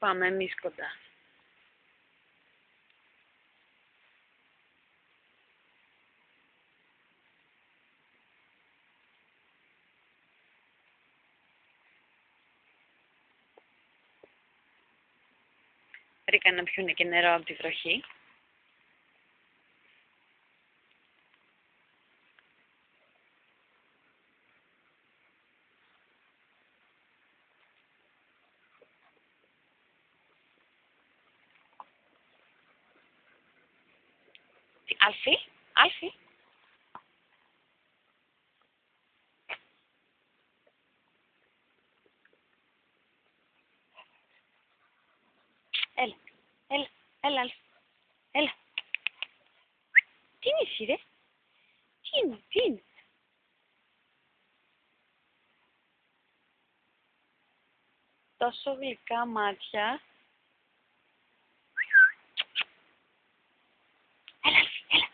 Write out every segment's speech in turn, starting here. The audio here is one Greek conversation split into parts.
Πάμε εμείς κοντά. Βρήκα να πιούνε και νερό από τη βροχή. Τι, Άλφη, Άλφη. Έλα, έλα, έλα, Άλφη. Έλα. Τι είναι εσύ, ρε; Τι είναι, τι είναι; Τόσο γλυκά μάτια. Έλα, Άλφη, έλα.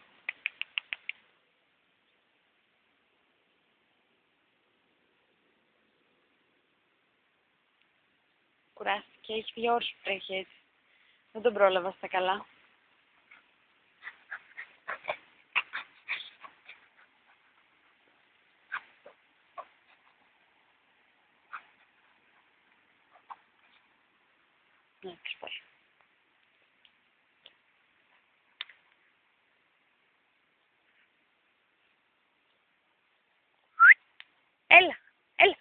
Κουράστηκε, έχει δύο ώρες που τρέχει έτσι. Δεν τον πρόλαβα στα καλά. Ναι, ξεπάει. Έλα, έλα.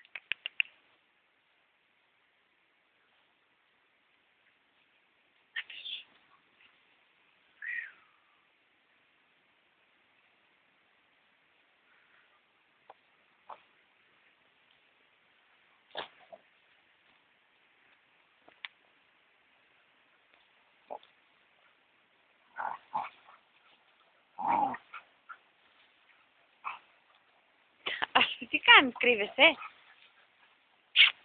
Ας τι κάνεις, κρύβεσαι.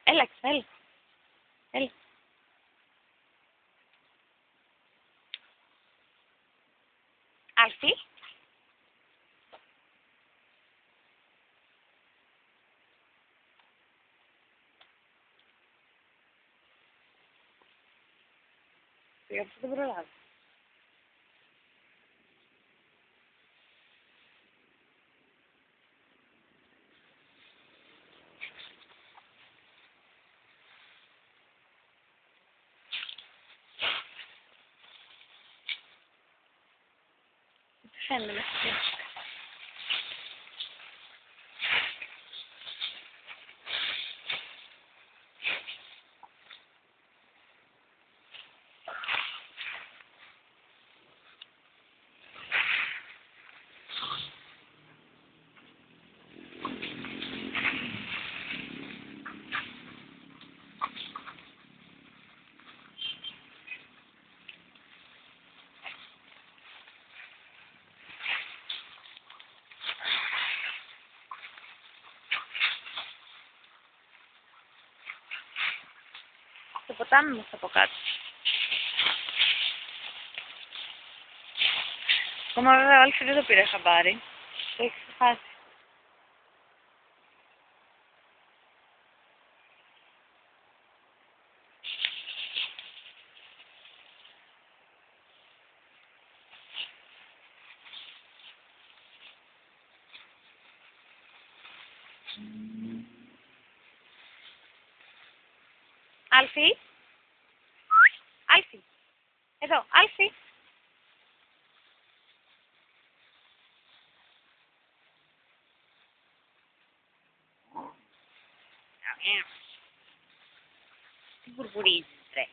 Έλα, έλα. Έλα. Άλφη. Πήγα που δεν προλάβω. Φαίνεται να φύγει. Το ποτάμι μας από κάτω. Ακόμα βέβαια ο Άλφη δεν το πήρε χαμπάρι. Το έχει ξεχάσει. Άλφη. Άλφη. Εδώ, Άλφη. Τι μπουρμπουρίζεις, ρε.